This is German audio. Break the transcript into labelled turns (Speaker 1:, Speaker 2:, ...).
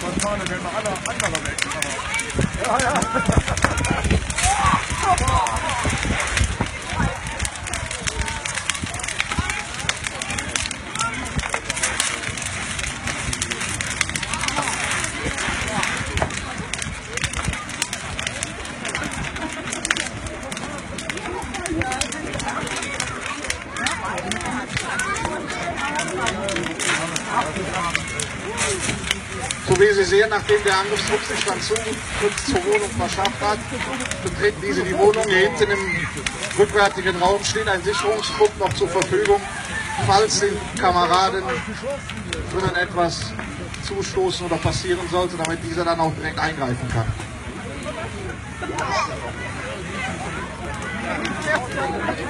Speaker 1: Von vorne werden wir alle andere weg.
Speaker 2: So wie Sie sehen, nachdem der Angriffstrupp sich dann Zutritt zur Wohnung verschafft hat, betreten diese die Wohnung. Hier hinten im rückwärtigen Raum steht ein Sicherungstrupp noch zur Verfügung, falls den Kameraden drinnen etwas zustoßen oder passieren sollte, damit dieser dann auch direkt eingreifen kann.
Speaker 3: Ja.